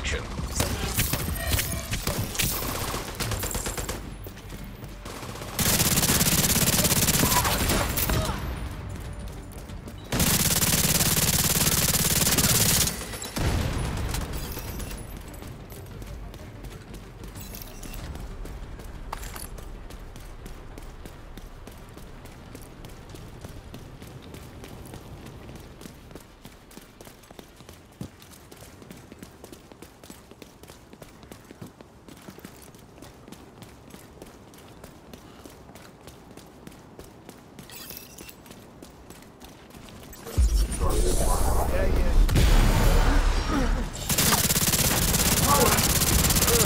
action. Yeah,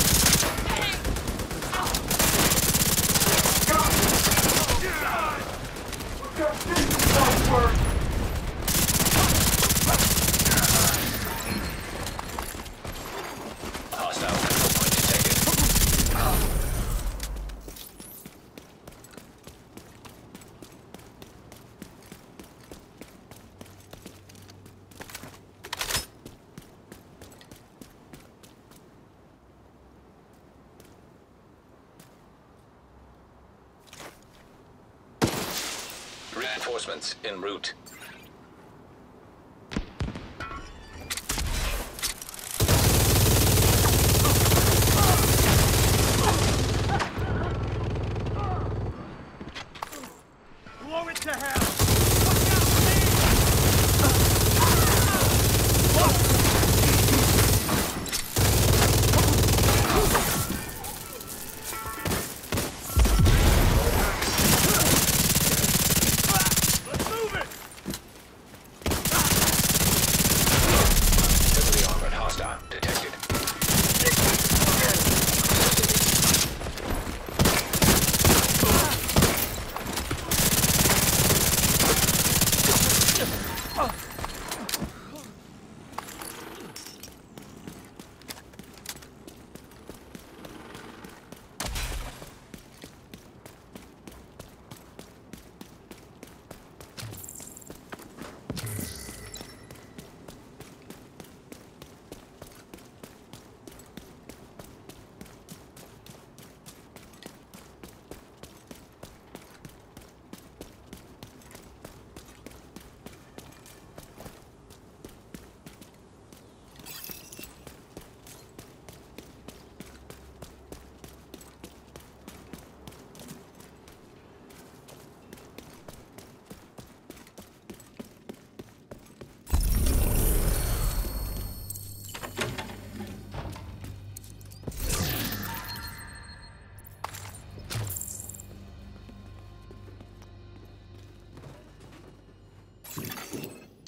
yeah. Reinforcements en route.